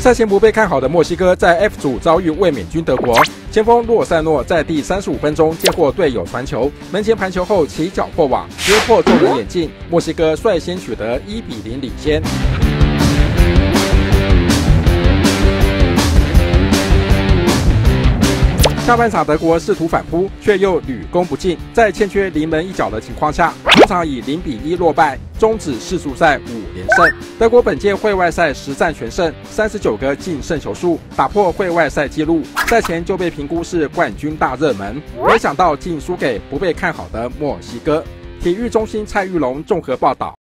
赛前不被看好的墨西哥在 F 组遭遇卫冕军德国，前锋洛塞诺在第三十五分钟接获队友传球，门前盘球后起脚破网，直破众人眼镜，墨西哥率先取得一比零领先。下半场德国试图反扑，却又屡攻不进，在欠缺临门一脚的情况下，中场以零比一落败，终止世足赛五连胜。德国本届会外赛十战全胜，三十九个净胜球数，打破会外赛纪录。赛前就被评估是冠军大热门，没想到竟输给不被看好的墨西哥。体育中心蔡玉龙综合报道。